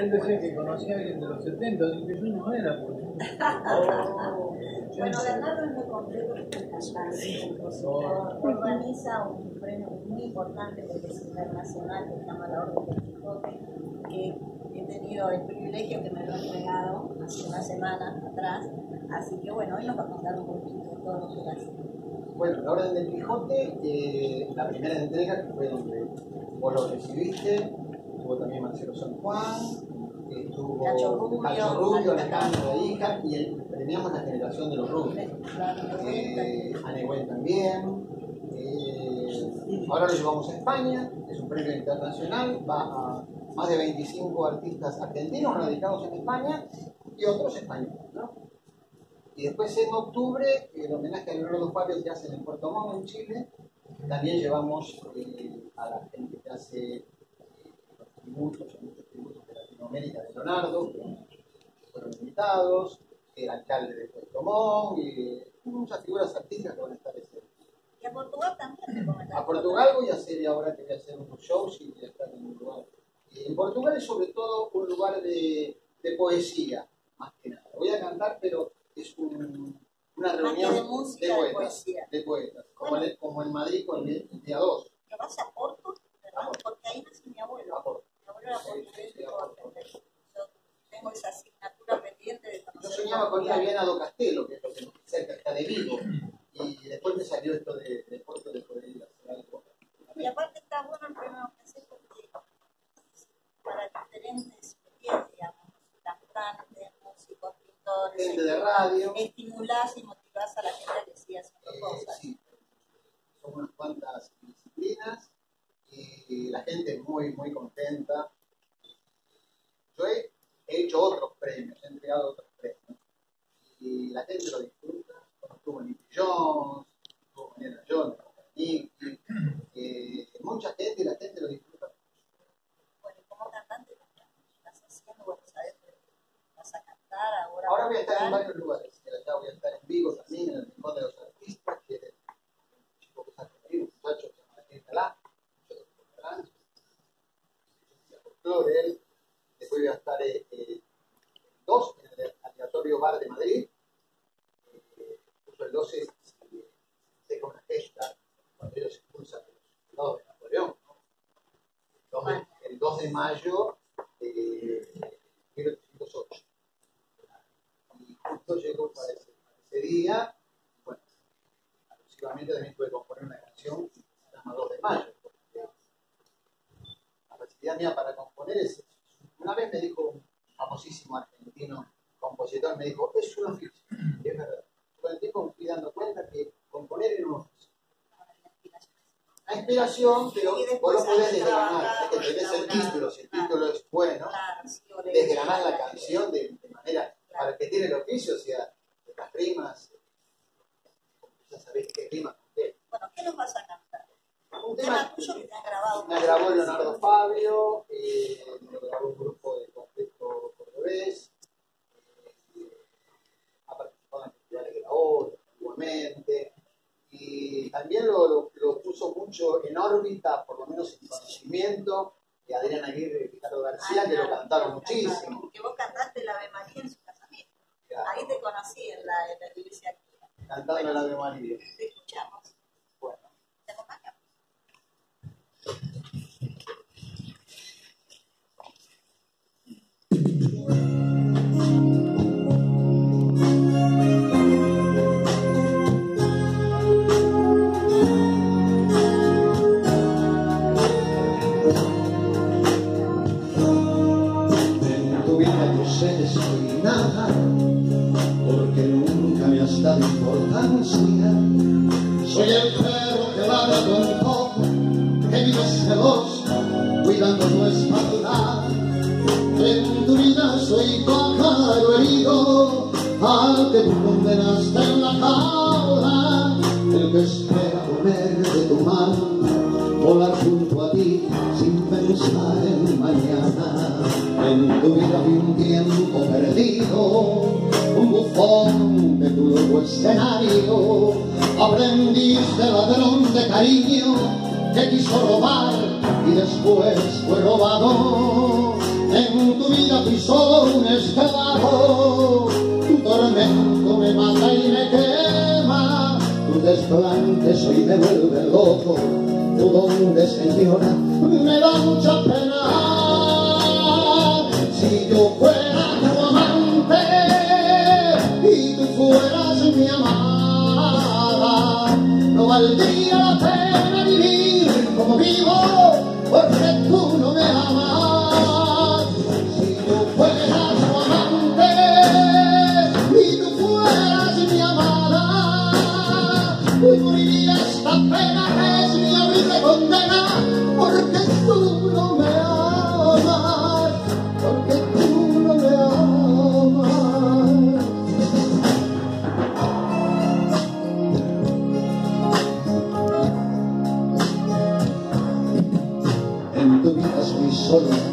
Él decía que conocía a alguien de los 70, y que yo no era. Pues. Bueno, Bernardo es muy completo, cantante, organiza un premio muy importante porque es internacional que se llama la Orden del Quijote, que he tenido el privilegio que me lo han entregado hace una semana atrás, así que bueno, hoy nos va a contar un poquito de todo lo que hace. Bueno, la Orden del Quijote, eh, la primera entrega que fue donde vos lo recibiste, estuvo también Marcelo San Juan, estuvo Cacho Rubio, Cacho Rubio, Alejandro de Hija, y el- premiamos la generación de los rubios. Eh, a Negüen también. Eh, ahora lo llevamos a España, es un premio internacional, va a más de 25 artistas argentinos radicados en España y otros españoles. ¿no? Y después en octubre, el homenaje a Leonardo Fabio se hace en Puerto Montt, en Chile. También llevamos eh, a la gente que hace eh, tributos de Leonardo, que fueron invitados, el alcalde de Puerto Montt, y muchas figuras artísticas que van a estar ese Y a Portugal también te a Portugal voy a hacer, y ahora que voy a hacer unos shows y voy a estar en un lugar. Y en Portugal es sobre todo un lugar de, de poesía, más que nada. Voy a cantar, pero es un- una reunión de música, de poetas. de poetas, como, Bueno. en, como en Madrid con el día 2. Que vas a Porto, ¿verdad? Porque ahí nació mi abuelo. A Porto. Mi abuelo era portugués y todo argentino. Yo tengo esa asignatura pendiente de Yo soñaba con ir a. Viana do Castelo, que es lo que nos cerca está de Vigo, y después me salió esto de, de Porto de poder ir a hacer algo. Y aparte está bueno el premio que hace porque para diferentes periodos, digamos, cantantes, músicos, pintores, Gente de radio. estimulás y motivás a la gente a que siga haciendo Eh, cosas. sí, son unas cuantas disciplinas y la gente es muy, muy contenta. Yo he hecho otros premios, he entregado otros premios y la gente lo disfruta. Cuando estuvo Nicky Jones, estuvo Mariana Jones, Nicky, eh, mucha gente y la gente lo disfruta. Bueno, y como cantante, ¿qué estás haciendo? Bueno, sabes vas a cantar ahora. Ahora voy a estar en varios lugares. Ya voy a estar en Vigo también, en el Rincón de los Artistas, que es un chico que está ahí, un muchacho que se llama Daniel Calá, yo lo conocerán, folclore, él. Después voy a estar eh, eh, dos en el aleatorio bar de Madrid. Eh, el 12 se seca una gesta cuando ellos expulsan a los soldados de Napoleón. ¿no? El 2 de- El 2 de mayo de 1808 y justo llegó para ese, para ese día, bueno, alusivamente también que componer una canción que se llama 2 de mayo, la facilidad mía para componer es, una vez me dijo un famosísimo argentino compositor, me dijo, es un oficio, y es verdad. Con el tiempo me fui dando cuenta que componer era un oficio. La inspiración, pero vos lo podés desgranar, es que tenés el título, si el claro. título es bueno, desgranar la canción de, de manera para que tiene el oficio, o sea, las rimas, ya sabés qué rima con qué. Bueno, ¿qué nos vas a cantar? Un tema tuyo que te han grabado. me grabó Leonardo Fabio, eh, me lo grabó un grupo de cuarteto cordobés, eh, ha participado en festivales de la ONU, antiguamente, y también lo, lo, lo puso mucho en órbita, por lo menos en conocimiento, de Adrián Aguirre y Ricardo García, que lo cantaron muchísimo. Que vos cantaste la Ave María en su casamiento. Ahí te conocí en la, en la iglesia. Cantando el Ave María. Soy nada, porque nunca me has dado importancia. Soy el perro que ladra con poco, que vive celoso, cuidando tu espalda. En tu vida soy pájaro herido, al que tú condenaste en la jaula, el que espera comer de tu mano volar junto a ti sin pensar en mañana. En tu vida vi un tiempo perdido, un bufón de tu nuevo escenario. Aprendiste ladrón de cariño que quiso robar y después fue robado. En tu vida fui solo un esclavo, tu tormento me mata y me quema, tu desplante soy me vuelve loco, tu donde señora me da mucha pena. Si yo fuera tu amante y tú fueras mi amada, no valdría la pena vivir como vivo, porque tú no me amas. Si yo fuera tu amante y tú fueras mi amada, hoy moriría esta pena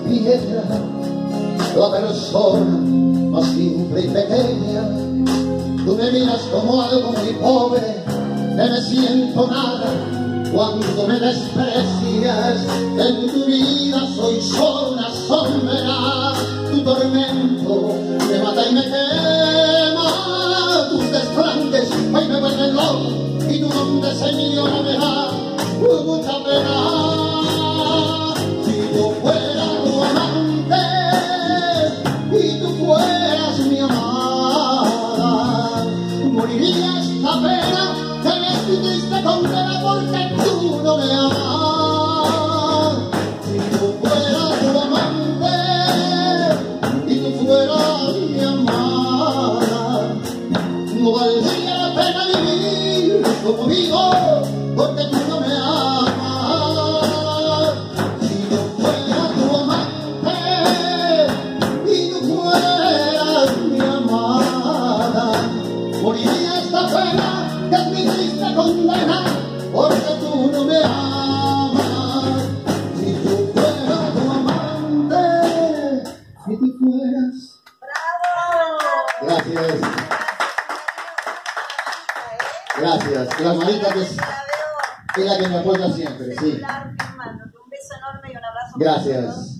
piedra, la persona más simple y pequeña. Tú me miras como algo muy pobre, que me siento nada cuando me desprecias. En tu vida soy solo una sombra, tu tormento me mata y me quema. Tus desplantes hoy me vuelven loco y tu nombre, señora, me da mucha pena. Esta pena que me hiciste condena porque tú no me amas. Si yo fuera tu amante y tú fueras mi amada, no valdría la pena vivir como vivo porque tú Gracias. Gracias. La hermanita que es, es la que me apoya siempre, sí. Un beso enorme y un abrazo. Gracias.